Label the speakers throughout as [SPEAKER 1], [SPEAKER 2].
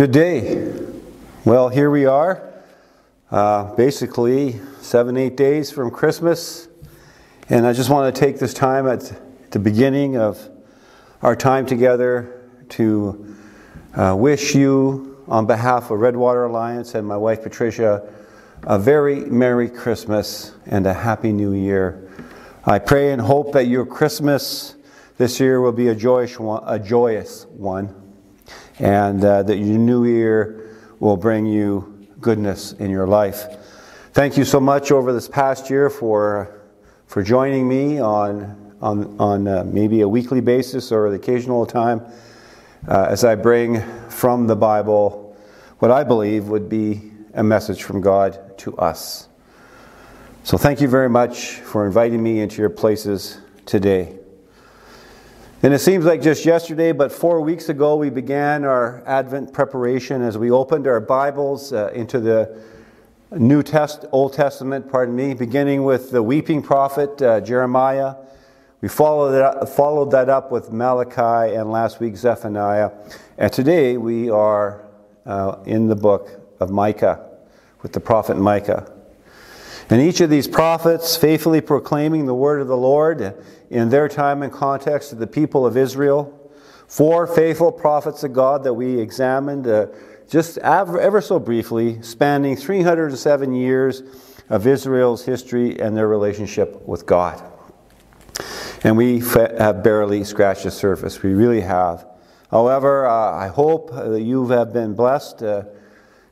[SPEAKER 1] Good day. Well, here we are, uh, basically seven, eight days from Christmas. And I just want to take this time at the beginning of our time together to uh, wish you, on behalf of Redwater Alliance and my wife Patricia, a very Merry Christmas and a Happy New Year. I pray and hope that your Christmas this year will be a joyous one. A joyous one and uh, that your new year will bring you goodness in your life. Thank you so much over this past year for, for joining me on, on, on uh, maybe a weekly basis or the occasional time uh, as I bring from the Bible what I believe would be a message from God to us. So thank you very much for inviting me into your places today. And it seems like just yesterday, but four weeks ago, we began our Advent preparation as we opened our Bibles uh, into the New Test, Old Testament, pardon me, beginning with the weeping prophet uh, Jeremiah. We followed that, up, followed that up with Malachi and last week Zephaniah. And today we are uh, in the book of Micah with the prophet Micah. And each of these prophets faithfully proclaiming the word of the Lord in their time and context to the people of Israel. Four faithful prophets of God that we examined uh, just ever so briefly, spanning 307 years of Israel's history and their relationship with God. And we have barely scratched the surface. We really have. However, uh, I hope that you have been blessed. Uh,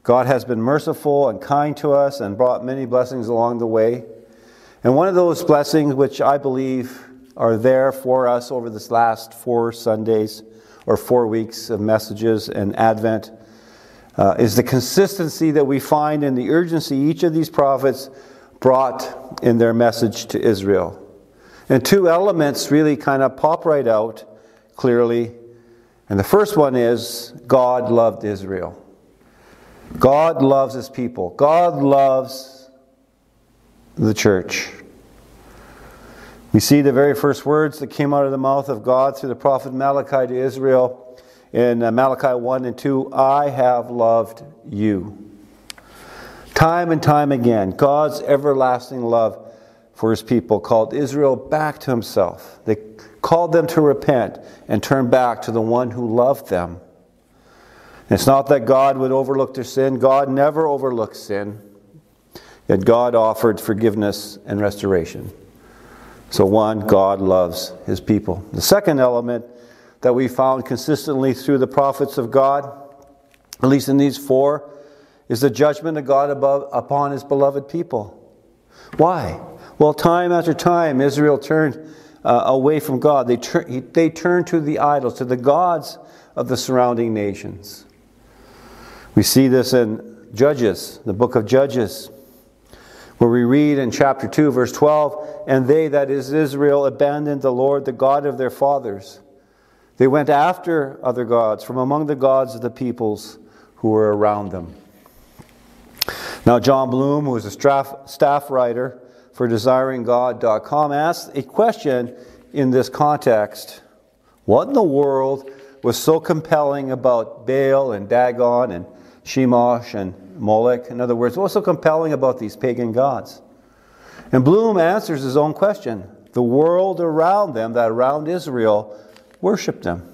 [SPEAKER 1] God has been merciful and kind to us and brought many blessings along the way. And one of those blessings, which I believe are there for us over this last four Sundays or four weeks of messages and Advent uh, is the consistency that we find in the urgency each of these prophets brought in their message to Israel. And two elements really kind of pop right out clearly. And the first one is God loved Israel. God loves his people. God loves the church. We see the very first words that came out of the mouth of God through the prophet Malachi to Israel in uh, Malachi 1 and 2 I have loved you. Time and time again, God's everlasting love for his people called Israel back to himself. They called them to repent and turn back to the one who loved them. It's not that God would overlook their sin, God never overlooks sin. Yet God offered forgiveness and restoration. So, one, God loves his people. The second element that we found consistently through the prophets of God, at least in these four, is the judgment of God above, upon his beloved people. Why? Well, time after time, Israel turned uh, away from God. They, tur- they turned to the idols, to the gods of the surrounding nations. We see this in Judges, the book of Judges where we read in chapter 2, verse 12, and they, that is Israel, abandoned the Lord, the God of their fathers. They went after other gods from among the gods of the peoples who were around them. Now, Jon Bloom, who is a staff writer for desiringgod.com, asked a question in this context What in the world was so compelling about Baal and Dagon and Chemosh and Moloch. In other words, what's so compelling about these pagan gods? And Bloom answers his own question. The world around them, that around Israel, worshiped them.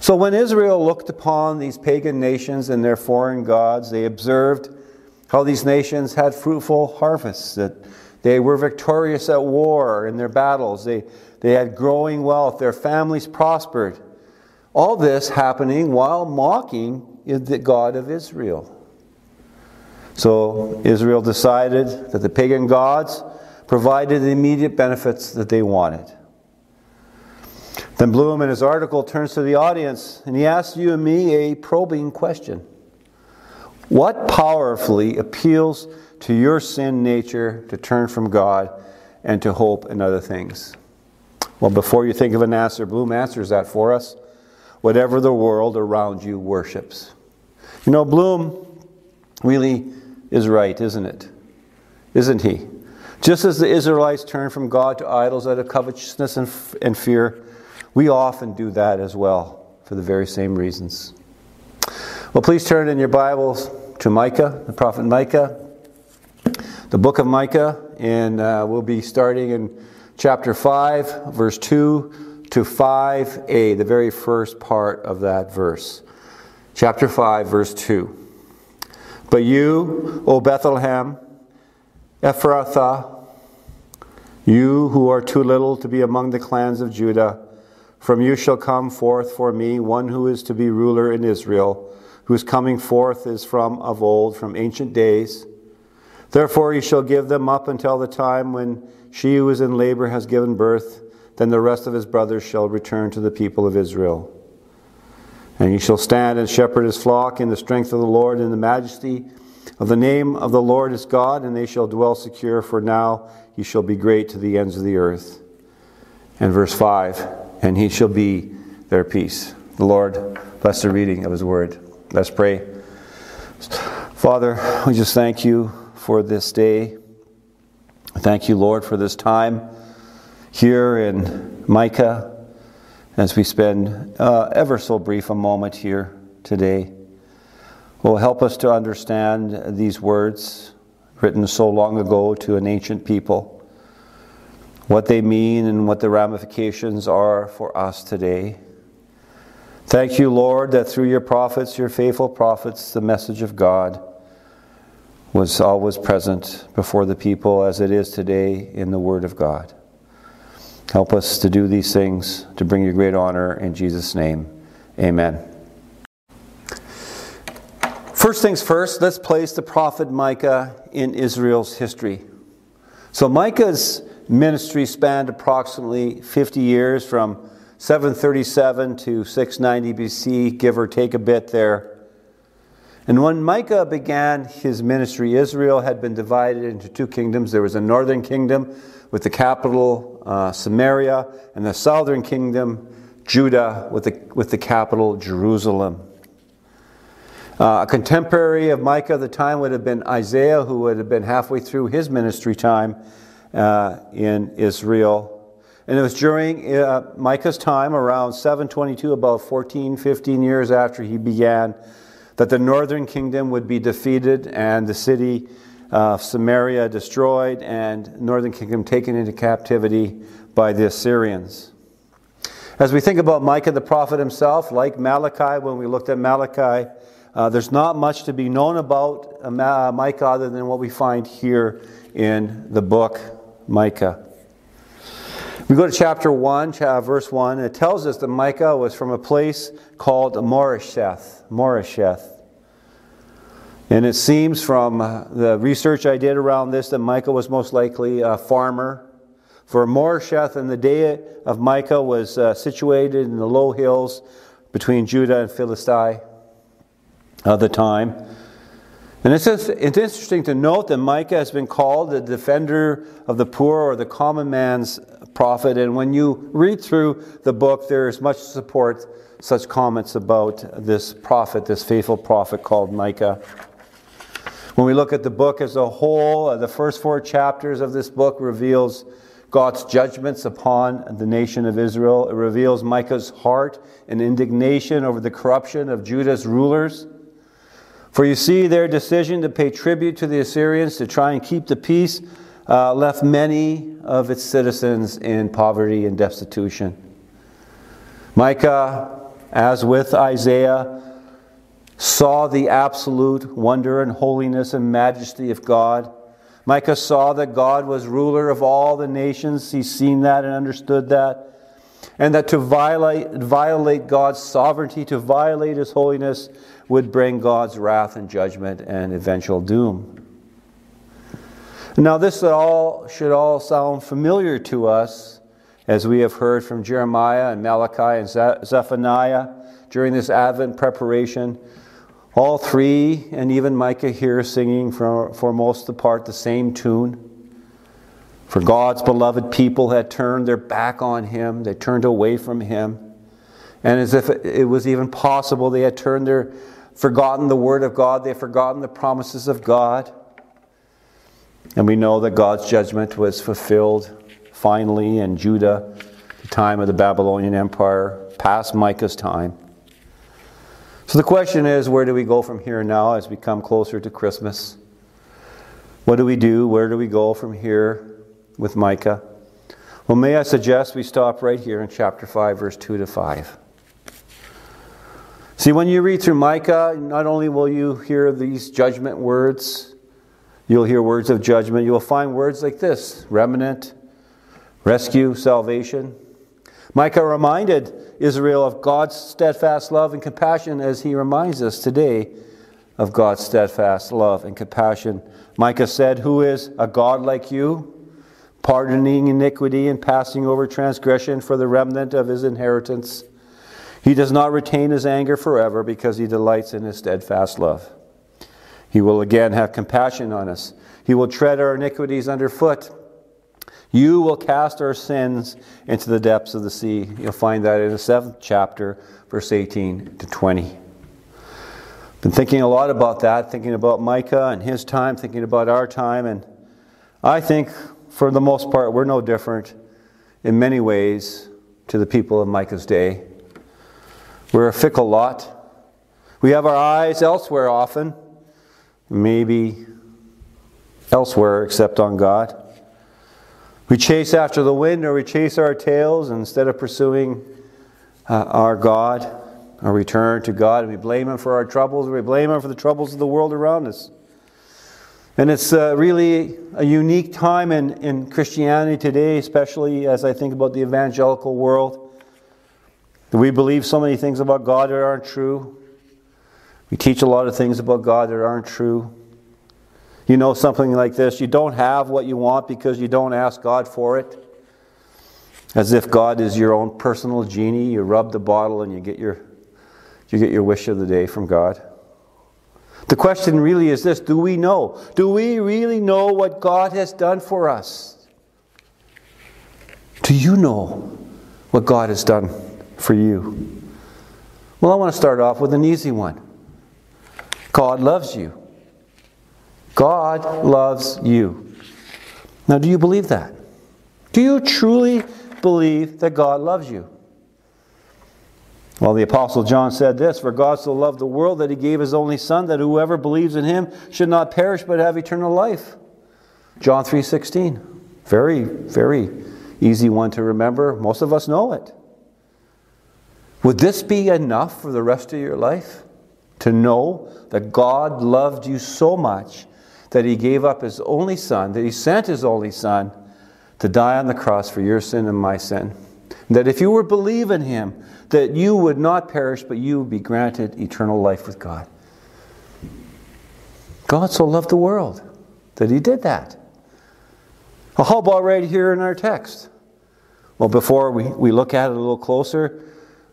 [SPEAKER 1] So when Israel looked upon these pagan nations and their foreign gods, they observed how these nations had fruitful harvests, that they were victorious at war in their battles, they, they had growing wealth, their families prospered. All this happening while mocking the God of Israel. So Israel decided that the pagan gods provided the immediate benefits that they wanted. Then Bloom, in his article, turns to the audience and he asks you and me a probing question What powerfully appeals to your sin nature to turn from God and to hope in other things? Well, before you think of an answer, Bloom answers that for us. Whatever the world around you worships. You know, Bloom really is right, isn't it? Isn't he? Just as the Israelites turned from God to idols out of covetousness and, and fear, we often do that as well for the very same reasons. Well, please turn in your Bibles to Micah, the prophet Micah, the book of Micah, and uh, we'll be starting in chapter 5, verse 2 to 5a, the very first part of that verse. Chapter 5, verse 2. But you, O Bethlehem, Ephrathah, you who are too little to be among the clans of Judah, from you shall come forth for me one who is to be ruler in Israel whose coming forth is from of old, from ancient days. Therefore he shall give them up until the time when she who is in labor has given birth. Then the rest of his brothers shall return to the people of Israel. And he shall stand and shepherd his flock in the strength of the Lord, in the majesty of the name of the Lord his God, and they shall dwell secure, for now he shall be great to the ends of the earth. And verse 5 And he shall be their peace. The Lord bless the reading of his word. Let's pray. Father, we just thank you for this day. Thank you, Lord, for this time here in Micah as we spend uh, ever so brief a moment here today. Will help us to understand these words written so long ago to an ancient people, what they mean and what the ramifications are for us today. Thank you, Lord, that through your prophets, your faithful prophets, the message of God was always present before the people as it is today in the Word of God. Help us to do these things to bring you great honor in Jesus' name. Amen. First things first, let's place the prophet Micah in Israel's history. So, Micah's ministry spanned approximately 50 years from 737 to 690 BC, give or take a bit there. And when Micah began his ministry, Israel had been divided into two kingdoms. There was a northern kingdom with the capital uh, Samaria, and the southern kingdom, Judah, with the, with the capital Jerusalem. Uh, a contemporary of Micah at the time would have been Isaiah, who would have been halfway through his ministry time uh, in Israel. And it was during uh, Micah's time, around 722, about 14, 15 years after he began, that the northern kingdom would be defeated and the city of Samaria destroyed and northern kingdom taken into captivity by the Assyrians. As we think about Micah the prophet himself, like Malachi, when we looked at Malachi, uh, there's not much to be known about uh, Micah other than what we find here in the book Micah. We go to chapter 1, verse 1. It tells us that Micah was from a place called Moresheth. Moresheth. And it seems from uh, the research I did around this that Micah was most likely a farmer. For Moresheth in the day of Micah was uh, situated in the low hills between Judah and Philistine of the time. And it's, it's interesting to note that Micah has been called the defender of the poor or the common man's prophet. And when you read through the book, there is much support, such comments about this prophet, this faithful prophet called Micah. When we look at the book as a whole, uh, the first four chapters of this book reveals God's judgments upon the nation of Israel. It reveals Micah's heart and indignation over the corruption of Judah's rulers. For you see, their decision to pay tribute to the Assyrians to try and keep the peace uh, left many of its citizens in poverty and destitution. Micah, as with Isaiah, saw the absolute wonder and holiness and majesty of God. Micah saw that God was ruler of all the nations. He's seen that and understood that. And that to violate, violate God's sovereignty, to violate His holiness, would bring God's wrath and judgment and eventual doom. Now, this all should all sound familiar to us as we have heard from Jeremiah and Malachi and Zephaniah during this Advent preparation. All three, and even Micah here, singing for, for most of the part the same tune. For God's beloved people had turned their back on Him, they turned away from Him. And as if it was even possible, they had turned their forgotten the Word of God, they had forgotten the promises of God. And we know that God's judgment was fulfilled finally in Judah, the time of the Babylonian Empire, past Micah's time. So the question is where do we go from here now as we come closer to Christmas? What do we do? Where do we go from here with Micah? Well, may I suggest we stop right here in chapter 5, verse 2 to 5. See, when you read through Micah, not only will you hear these judgment words, you'll hear words of judgment. You will find words like this remnant, rescue, salvation. Micah reminded Israel of God's steadfast love and compassion as he reminds us today of God's steadfast love and compassion. Micah said, Who is a God like you, pardoning iniquity and passing over transgression for the remnant of his inheritance? He does not retain his anger forever because he delights in his steadfast love. He will again have compassion on us. He will tread our iniquities underfoot. You will cast our sins into the depths of the sea. You'll find that in the seventh chapter, verse 18 to 20. Been thinking a lot about that, thinking about Micah and his time, thinking about our time, and I think for the most part we're no different in many ways to the people of Micah's day. We're a fickle lot. We have our eyes elsewhere often, maybe elsewhere except on God. We chase after the wind or we chase our tails instead of pursuing uh, our God, our return to God and we blame Him for our troubles, we blame Him for the troubles of the world around us. And it's uh, really a unique time in, in Christianity today, especially as I think about the evangelical world. We believe so many things about God that aren't true. We teach a lot of things about God that aren't true. You know something like this you don't have what you want because you don't ask God for it. As if God is your own personal genie. You rub the bottle and you get your, you get your wish of the day from God. The question really is this do we know? Do we really know what God has done for us? Do you know what God has done for you? Well, I want to start off with an easy one God loves you. God loves you. Now, do you believe that? Do you truly believe that God loves you? Well, the Apostle John said this For God so loved the world that he gave his only Son, that whoever believes in him should not perish but have eternal life. John 3:16. Very, very easy one to remember. Most of us know it. Would this be enough for the rest of your life? To know that God loved you so much that he gave up his only son, that he sent his only son to die on the cross for your sin and my sin. That if you would believe in him, that you would not perish, but you would be granted eternal life with God. God so loved the world that he did that. How about right here in our text? Well, before we, we look at it a little closer,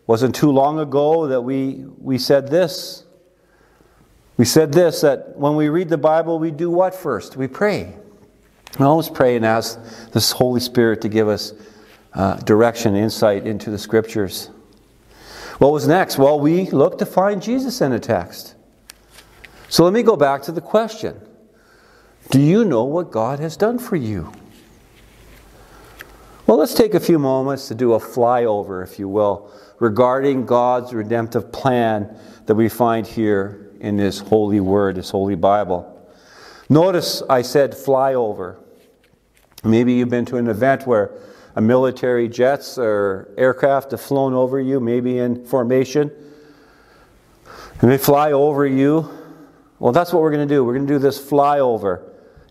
[SPEAKER 1] wasn't too long ago that we, we said this we said this that when we read the Bible, we do what first? We pray. We always pray and ask this Holy Spirit to give us uh, direction, insight into the Scriptures. What was next? Well, we look to find Jesus in a text. So let me go back to the question Do you know what God has done for you? Well, let's take a few moments to do a flyover, if you will, regarding God's redemptive plan that we find here in this holy word, this holy Bible. Notice I said flyover. Maybe you've been to an event where a military jets or aircraft have flown over you, maybe in formation, and they fly over you. Well, that's what we're going to do. We're going to do this flyover.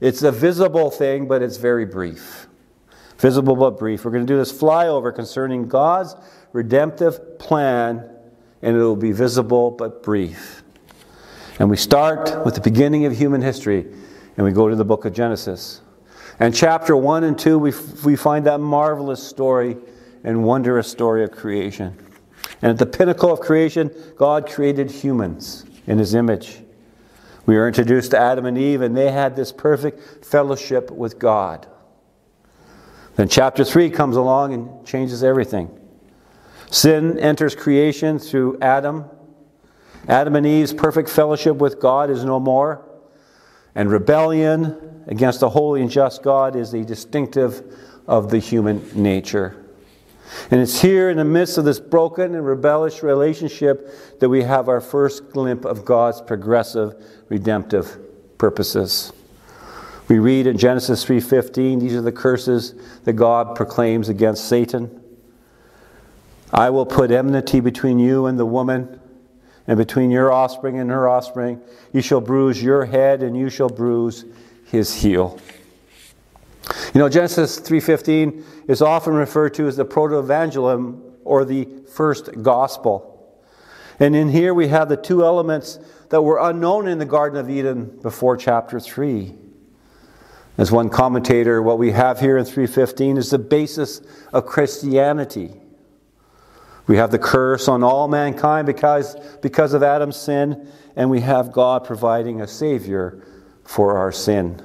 [SPEAKER 1] It's a visible thing, but it's very brief. Visible but brief. We're going to do this flyover concerning God's redemptive plan, and it will be visible but brief. And we start with the beginning of human history and we go to the book of Genesis. And chapter 1 and 2, we, we find that marvelous story and wondrous story of creation. And at the pinnacle of creation, God created humans in his image. We are introduced to Adam and Eve, and they had this perfect fellowship with God. Then chapter 3 comes along and changes everything. Sin enters creation through Adam Adam and Eve's perfect fellowship with God is no more, and rebellion against a holy and just God is the distinctive of the human nature. And it's here in the midst of this broken and rebellious relationship that we have our first glimpse of God's progressive redemptive purposes. We read in Genesis 3:15, these are the curses that God proclaims against Satan. I will put enmity between you and the woman, and between your offspring and her offspring. He shall bruise your head, and you shall bruise his heel. You know, Genesis 3:15 is often referred to as the proto-evangelium or the first gospel. And in here we have the two elements that were unknown in the Garden of Eden before chapter 3. As one commentator, what we have here in 315 is the basis of Christianity. We have the curse on all mankind because, because of Adam's sin, and we have God providing a Savior for our sin.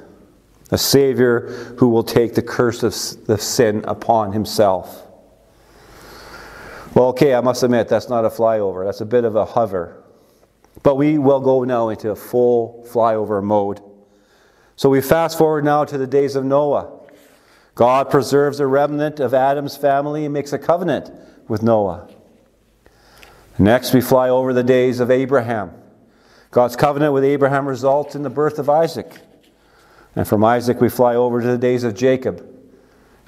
[SPEAKER 1] A Savior who will take the curse of the sin upon himself. Well, okay, I must admit, that's not a flyover. That's a bit of a hover. But we will go now into a full flyover mode. So we fast forward now to the days of Noah. God preserves a remnant of Adam's family and makes a covenant with Noah. Next, we fly over the days of Abraham. God's covenant with Abraham results in the birth of Isaac. And from Isaac, we fly over to the days of Jacob.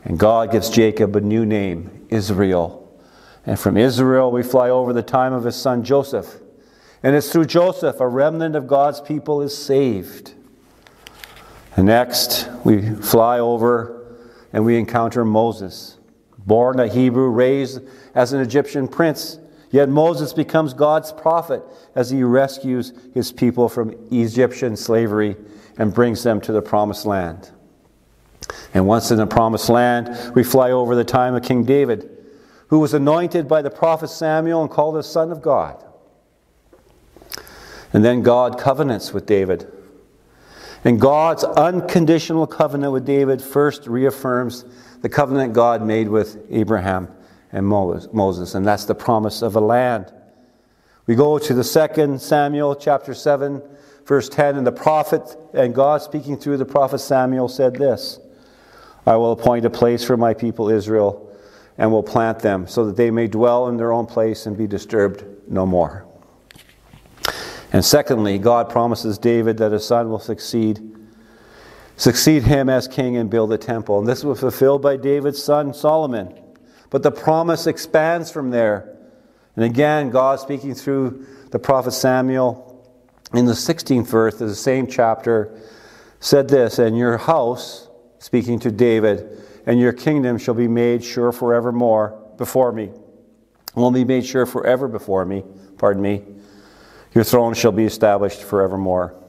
[SPEAKER 1] And God gives Jacob a new name, Israel. And from Israel, we fly over the time of his son Joseph. And it's through Joseph a remnant of God's people is saved. And next, we fly over and we encounter Moses, born a Hebrew, raised as an Egyptian prince. Yet Moses becomes God's prophet as he rescues his people from Egyptian slavery and brings them to the promised land. And once in the promised land, we fly over the time of King David, who was anointed by the prophet Samuel and called the Son of God. And then God covenants with David. And God's unconditional covenant with David first reaffirms the covenant God made with Abraham and Moses, and that's the promise of a land. We go to the second Samuel chapter 7, verse 10, and the prophet and God speaking through the prophet Samuel said this I will appoint a place for my people Israel and will plant them so that they may dwell in their own place and be disturbed no more. And secondly, God promises David that his son will succeed succeed him as king and build a temple. And this was fulfilled by David's son Solomon. But the promise expands from there. And again, God speaking through the prophet Samuel in the 16th verse of the same chapter said this, And your house, speaking to David, and your kingdom shall be made sure forevermore before me. Will be made sure forever before me, pardon me. Your throne shall be established forevermore.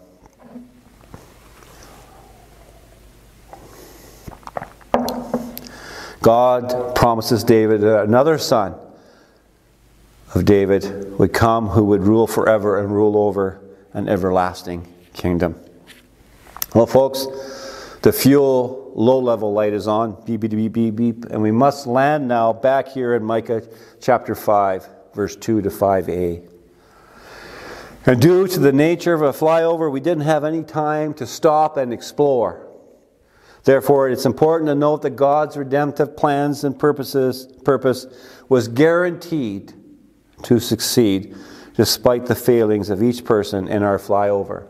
[SPEAKER 1] God promises David that another son of David would come who would rule forever and rule over an everlasting kingdom. Well, folks, the fuel low level light is on. Beep, beep, beep, beep, beep. And we must land now back here in Micah chapter 5, verse 2 to 5a. And due to the nature of a flyover, we didn't have any time to stop and explore. Therefore, it's important to note that God's redemptive plans and purposes purpose was guaranteed to succeed despite the failings of each person in our flyover.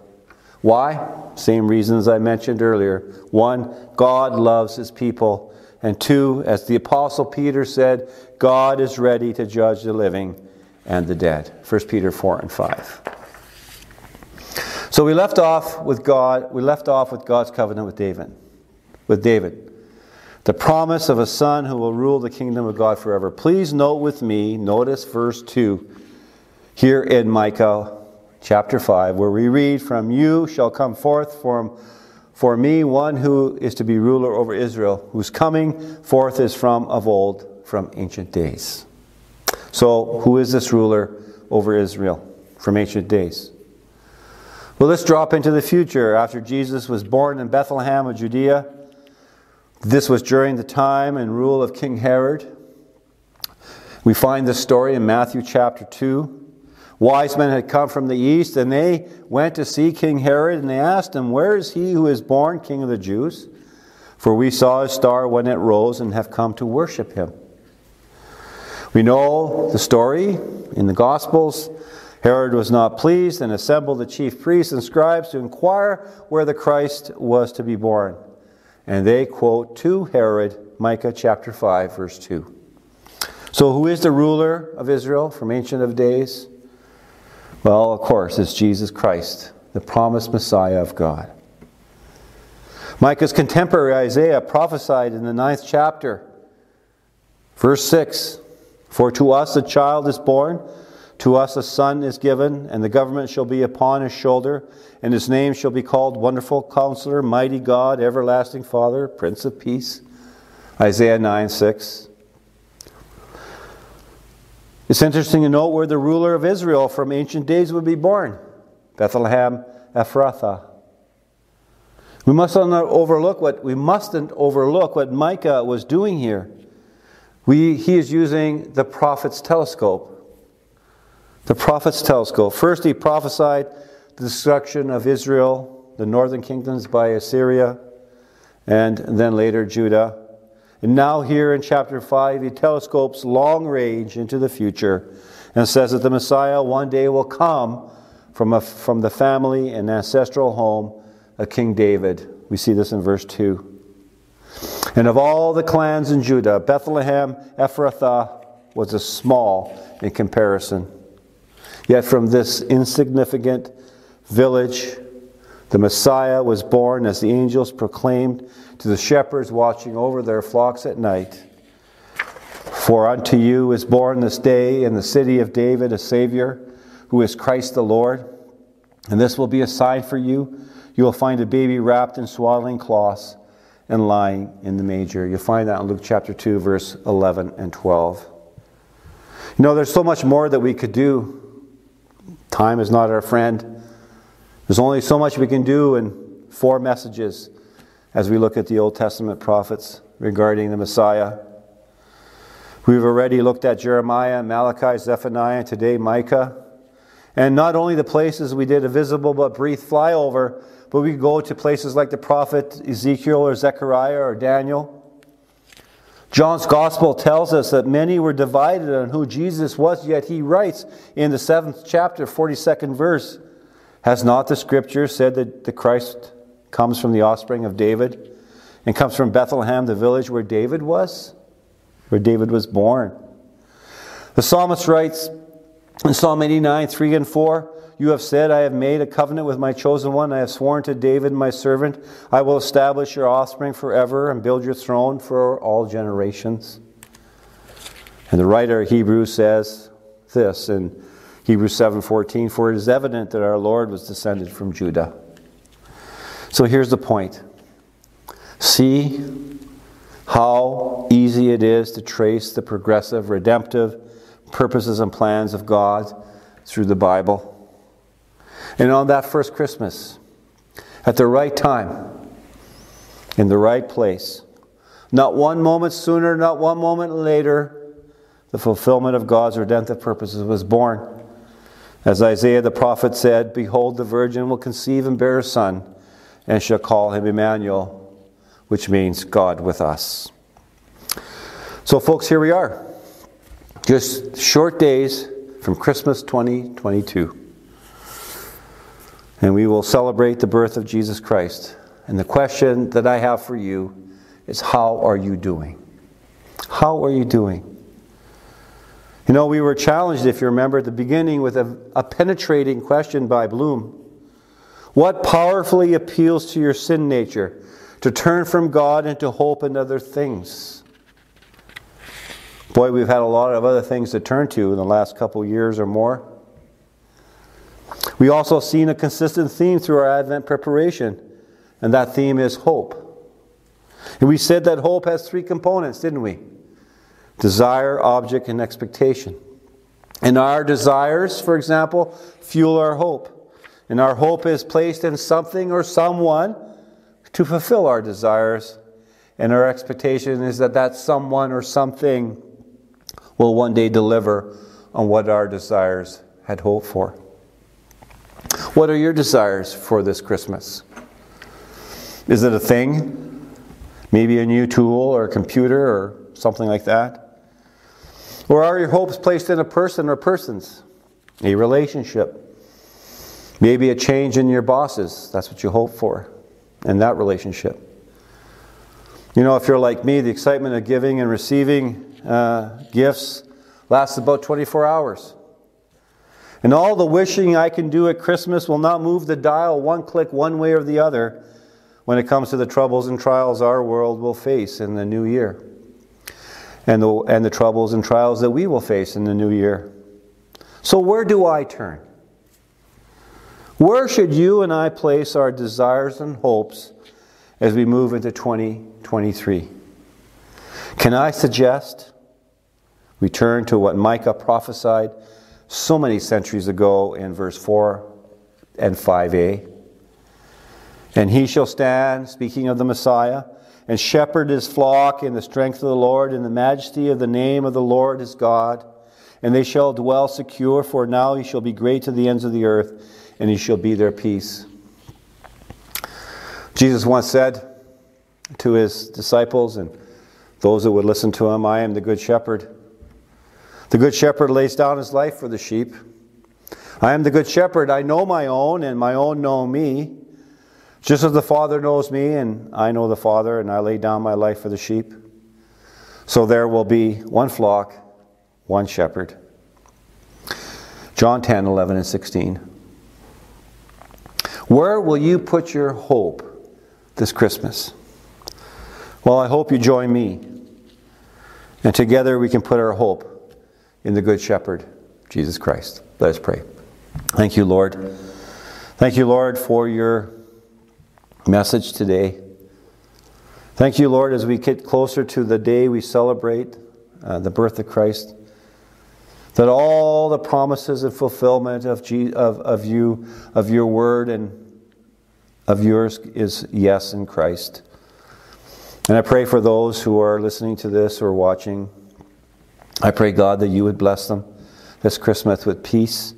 [SPEAKER 1] Why? Same reasons I mentioned earlier. One, God loves his people. And two, as the apostle Peter said, God is ready to judge the living and the dead. 1 Peter 4 and 5. So we left off with God, we left off with God's covenant with David. With David. The promise of a son who will rule the kingdom of God forever. Please note with me, notice verse 2 here in Micah chapter 5, where we read, From you shall come forth from, for me one who is to be ruler over Israel, whose coming forth is from of old, from ancient days. So, who is this ruler over Israel from ancient days? Well, let's drop into the future. After Jesus was born in Bethlehem of Judea, this was during the time and rule of King Herod. We find this story in Matthew chapter 2. Wise men had come from the east, and they went to see King Herod, and they asked him, Where is he who is born king of the Jews? For we saw his star when it rose and have come to worship him. We know the story in the Gospels. Herod was not pleased and assembled the chief priests and scribes to inquire where the Christ was to be born. And they quote to Herod Micah chapter 5, verse 2. So, who is the ruler of Israel from Ancient of Days? Well, of course, it's Jesus Christ, the promised Messiah of God. Micah's contemporary Isaiah prophesied in the ninth chapter, verse 6 For to us a child is born to us a son is given, and the government shall be upon his shoulder, and his name shall be called Wonderful Counselor, Mighty God, Everlasting Father, Prince of Peace. Isaiah 9 6. It's interesting to note where the ruler of Israel from ancient days would be born Bethlehem, Ephrathah. We must not overlook what we mustn't overlook what Micah was doing here. We, he is using the prophet's telescope. The prophet's telescope. First, he prophesied the destruction of Israel, the northern kingdoms by Assyria, and then later Judah. And now, here in chapter 5, he telescopes long range into the future and says that the Messiah one day will come from, a, from the family and ancestral home of King David. We see this in verse 2. And of all the clans in Judah, Bethlehem Ephrathah was a small in comparison. Yet from this insignificant village, the Messiah was born as the angels proclaimed to the shepherds watching over their flocks at night. For unto you is born this day in the city of David a Savior, who is Christ the Lord. And this will be a sign for you. You will find a baby wrapped in swaddling cloths and lying in the manger. You'll find that in Luke chapter 2, verse 11 and 12. You know, there's so much more that we could do Time is not our friend. There's only so much we can do in four messages as we look at the Old Testament prophets regarding the Messiah. We've already looked at Jeremiah, Malachi, Zephaniah, today Micah. And not only the places we did a visible but brief flyover, but we go to places like the prophet Ezekiel or Zechariah or Daniel. John's gospel tells us that many were divided on who Jesus was, yet he writes in the seventh chapter, 42nd verse Has not the scripture said that the Christ comes from the offspring of David and comes from Bethlehem, the village where David was? Where David was born. The psalmist writes in Psalm 89, 3 and 4 you have said, I have made a covenant with my chosen one. I have sworn to David, my servant, I will establish your offspring forever and build your throne for all generations. And the writer of Hebrews says this in Hebrews 7:14, for it is evident that our Lord was descended from Judah. So here's the point. See how easy it is to trace the progressive redemptive purposes and plans of God through the Bible. And on that first Christmas, at the right time, in the right place, not one moment sooner, not one moment later, the fulfillment of God's redemptive purposes was born. As Isaiah the prophet said, Behold, the virgin will conceive and bear a son, and shall call him Emmanuel, which means God with us. So, folks, here we are. Just short days from Christmas 2022 and we will celebrate the birth of Jesus Christ. And the question that I have for you is how are you doing? How are you doing? You know, we were challenged, if you remember, at the beginning with a, a penetrating question by Bloom. What powerfully appeals to your sin nature to turn from God and to hope in other things? Boy, we've had a lot of other things to turn to in the last couple years or more. We also seen a consistent theme through our Advent preparation, and that theme is hope. And we said that hope has three components, didn't we? Desire, object, and expectation. And our desires, for example, fuel our hope. And our hope is placed in something or someone to fulfill our desires. And our expectation is that that someone or something will one day deliver on what our desires had hoped for. What are your desires for this Christmas? Is it a thing? Maybe a new tool or a computer or something like that? Or are your hopes placed in a person or persons? A relationship? Maybe a change in your bosses. That's what you hope for in that relationship. You know, if you're like me, the excitement of giving and receiving uh, gifts lasts about 24 hours. And all the wishing I can do at Christmas will not move the dial one click one way or the other when it comes to the troubles and trials our world will face in the new year. And the, and the troubles and trials that we will face in the new year. So, where do I turn? Where should you and I place our desires and hopes as we move into 2023? Can I suggest we turn to what Micah prophesied so many centuries ago in verse 4 and 5a? And he shall stand, speaking of the Messiah, and shepherd his flock in the strength of the Lord, in the majesty of the name of the Lord his God. And they shall dwell secure, for now he shall be great to the ends of the earth, and he shall be their peace. Jesus once said to his disciples and those that would listen to him, I am the good shepherd. The good shepherd lays down his life for the sheep. I am the good shepherd. I know my own, and my own know me. Just as the Father knows me, and I know the Father, and I lay down my life for the sheep. So there will be one flock, one shepherd. John 10, 11, and 16. Where will you put your hope this Christmas? Well, I hope you join me. And together we can put our hope in the Good Shepherd, Jesus Christ. Let us pray. Thank you, Lord. Thank you, Lord, for your message today. Thank you, Lord, as we get closer to the day we celebrate uh, the birth of Christ, that all the promises and fulfillment of, G- of, of you, of your word and of yours is yes in Christ. And I pray for those who are listening to this or watching. I pray, God, that you would bless them this Christmas with peace.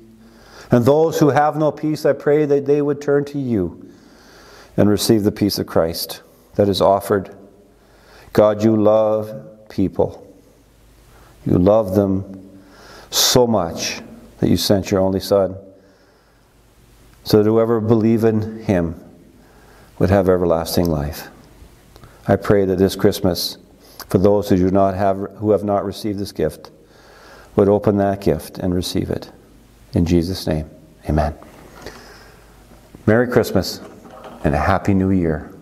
[SPEAKER 1] And those who have no peace, I pray that they would turn to you and receive the peace of Christ that is offered. God, you love people. You love them so much that you sent your only Son so that whoever believe in him would have everlasting life. I pray that this Christmas, for those who do not have who have not received this gift, would open that gift and receive it. In Jesus' name. Amen. Merry Christmas and a Happy New Year.